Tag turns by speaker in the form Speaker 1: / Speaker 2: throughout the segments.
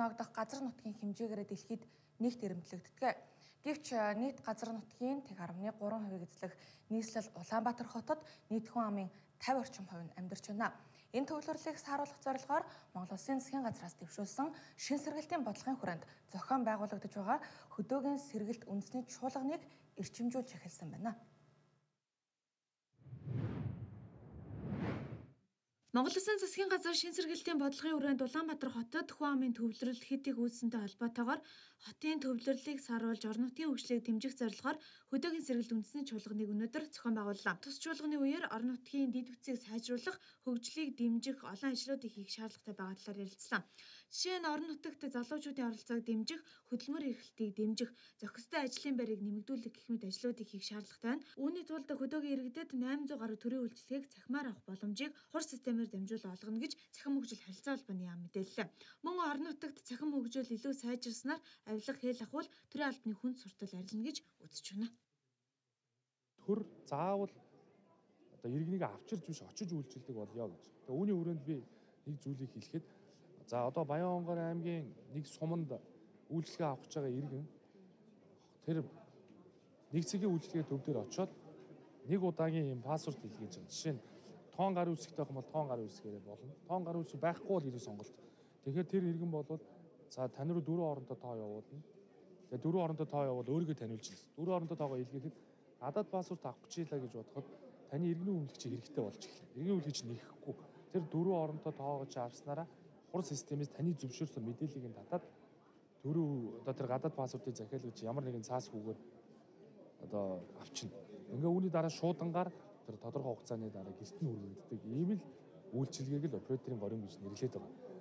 Speaker 1: ноогдох газар нутгийн хэмжээгээр дэлхийд нэгт эрэмблэгддэг. Гэвч нийт газар нутгийн тэг 10.3% эзлэх нийслэл Улаанбаатар хотод нийт хүн амын 50 орчим хувь нь амьдарч байна. Энэ төвлөрлийг сааруулах зорилгоор Монгол Улсын засгийн газраас дэвшүүлсэн шин сэргэлтийн бодлогын хүрээнд зохион байгуулагдаж байгаа хөдөөгийн сэргэлт үндэсний чуулганыг эрчимжүүлж эхэлсэн байна.
Speaker 2: Монгол Улсын засгийн газар шин сэргэлтийн бодлогын хүрээнд Улаанбаатар хотод хүн амын төвлөрөл хэтийг үүсэнтэй холбоотойгоор хотын төвлөрлийг сааруулж орон нутгийн хөгжлийг дэмжих зорилгоор хөдөөгийн сэргэлт үндэсний чуулганыг өнөөдөр зохион байгууллаа. Тус чуулганы үеэр орон нутгийн дэд бүтцийг сайжруулах, хөгжлийг дэмжих олон ажлуудыг хийх шаардлагатай байгаа талаар ярилцлаа. Жишээ нь орон нутагт залуучуудын оролцоог дэмжих, хөдөлмөр эрхлэлтийг дэмжих, зохистой ажлын байрыг нэмэгдүүлэх гэх мэт ажлуудыг хийх шаардлагатай байна. Үүний тулд хөдөөгийн иргэдэд 800 гаруй төрийн үйлчлэгийг цахимаар авах боломжийг хур систем системээр дамжуул олгоно гэж цахим хөгжил харилцаа холбооны яам мэдээллээ. Мөн орон нутагт цахим хөгжил илүү сайжирснаар авилга хэл ахвал төрийн албаны хүнд суртал арилна гэж үзэж байна.
Speaker 3: Төр заавал одоо иргэнийг авчирж биш очиж үйлчлдэг болёо гэж. Тэгээ үүний өрөөнд би нэг зүйлийг хэлэхэд за одоо Баян-Онгор аймгийн нэг суманд үйлчлэгээ авах гэж байгаа иргэн тэр нэг цагийн үйлчлэгээ төв дээр очиод нэг удаагийн юм пассворд хэлгээж байгаа. Жишээ нь тоон гарын үсгтэй юм бол тоон гарын үсгээрээ болно. Тоон гарын үсэг байхгүй бол хэрэг сонголт. Тэгэхээр тэр иргэн болвол за тань руу дөрөв оронтой тоо явуулна. Тэгээ дөрөв оронтой тоо явуул өөрийгөө таниулчихсан. Дөрөв оронтой тоогоо илгээхэд гадаад пассворд авах ийлаа гэж бодоход таны иргэний өмнөлөгч хэрэгтэй болж эхэлнэ. Иргэний өмнөлөгч нэхэхгүй. Тэр дөрөв оронтой тоогоо чи авснараа хур системээс таны зөвшөөрсөн мэдээллийг нь татаад дөрөв одоо тэр гадаад пассвордыг захиалгаж ямар нэгэн цаас хүүгээр одоо авчна. Ингээ үүний дараа шуудангаар тэр тодорхой хугацааны дараа гэлт нь үргэлжлэдэг ийм л үйлчилгээг л операторын горим гэж нэрлэдэг байгаа.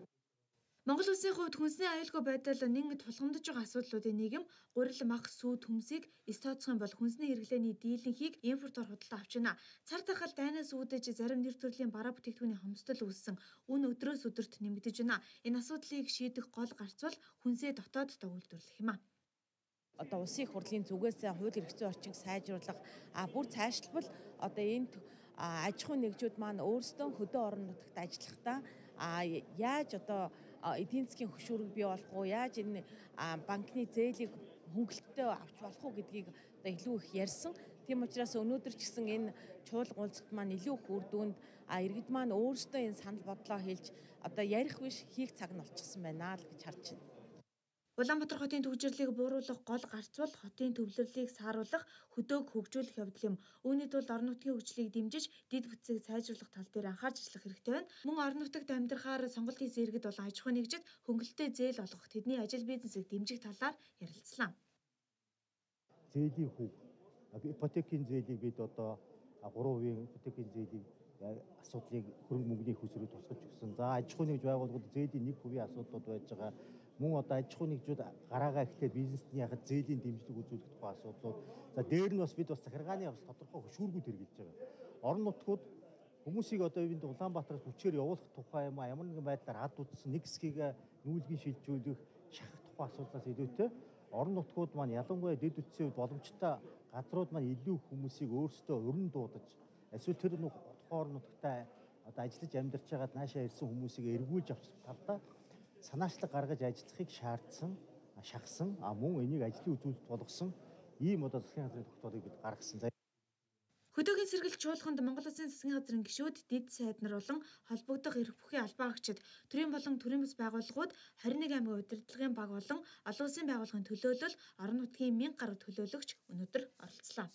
Speaker 2: Монгол улсын хувьд хүнсний аюулгүй байдал нэг тулгамдж байгаа асуудлуудын нэг юм гурил мах сүү төмсийг стооцсон бол хүнсний хэрэглээний дийлэнхийг импортоор худалдаа авч байна. Цар тахал дайнаас үүдэж зарим нэр төрлийн бараа бүтээгдэхүүний хомсдол үүссэн үн өдрөөс өдөрт нэмэгдэж байна. Энэ асуудлыг шийдэх гол гарц бол хүнсээ дотоод төгөлдөрлөх юм а
Speaker 4: одоо улсын их хурлын зүгээс хууль эрх зүйн орчинг сайжруулах а бүр цаашлбал одоо энэ аж ахуйн нэгжүүд маань өөрсдөө хөдөө орон нутагт ажиллахдаа яаж одоо эдийн засгийн хөшүүрэг бий болох уу яаж энэ банкны зээлийг хөнгөлөлтөд авч болох уу гэдгийг одоо илүү их ярьсан. Тийм учраас өнөөдөр ч гэсэн энэ чуулга уулзалт маань илүү их үр дүнд иргэд маань өөрсдөө энэ санал бодлоо хэлж одоо ярих биш хийх цаг нь болчихсон байна л гэж харж байна.
Speaker 2: Улаанбаатар хотын төвжирлийг бууруулах гол гарц бол хотын төвлөрлийг сааруулах, хөдөөг хөгжүүлэх явдал юм. Үүний тулд орон нутгийн хөгжлийг дэмжиж, дид бүтцийг сайжруулах тал дээр анхаарч ажиллах хэрэгтэй байна. Мөн орон нутагт амьдрахаар сонголт хийсэн иргэд болон аж ахуй нэгжид хөнгөлөлтөө зээл олгох, тэдний ажил бизнесийг дэмжих талаар ярилцлаа.
Speaker 5: Зээлийн хөв ипотекийн зээлийг бид одоо 3% ипотекийн зээлийг асуудлыг хөрөнгө мөнгөний хөсрөө тусгаж өгсөн. За аж ахуй нэгж байгууллагууд зээлийн 1% асуудлууд байж байгаа мөн одоо аж ахуй нэгжүүд гараагаа эхлээд бизнесний яхад зээлийн дэмжлэг үзүүлэх тухай асуудлууд. За дээр нь бас бид бас захиргааны явц тодорхой хөшүүргүүд хэрэгжилж байгаа. Орон нутгууд хүмүүсийг одоо энд Улаанбаатараас хүчээр явуулах тухай юм а ямар нэгэн байдлаар ад үтсэн нэг хэсгийг нүүлгийн шилжүүлэх шахах тухай асуудлаас илүүтэй орон нутгууд маань ялангуяа дэд үтсийн үед боломжтой газрууд маань илүү хүмүүсийг өөрсдөө өрн дуудаж эсвэл тэр тухайн орон нутгтаа одоо ажиллаж амьдарч байгаад наашаа ирсэн хүмүүсийг эргүүлж авчих талдаа санаачлаг гаргаж ажиллахыг шаардсан, шахсан, а мөн энийг ажлын үзүүлэлт болгосон ийм одоо засгийн газрын тогтоолыг бид гаргасан.
Speaker 2: Хөдөөгийн сэргэлт чуулганд Монгол Улсын засгийн газрын гишүүд, дид сайд нар болон холбогдох эрх бүхий албаагчид, төрийн болон төрийн бас байгууллагууд 21 аймгийн удирдлагын баг болон олон улсын байгууллагын төлөөлөл, орон нутгийн 1000 гаруй төлөөлөгч өнөөдөр оролцлоо.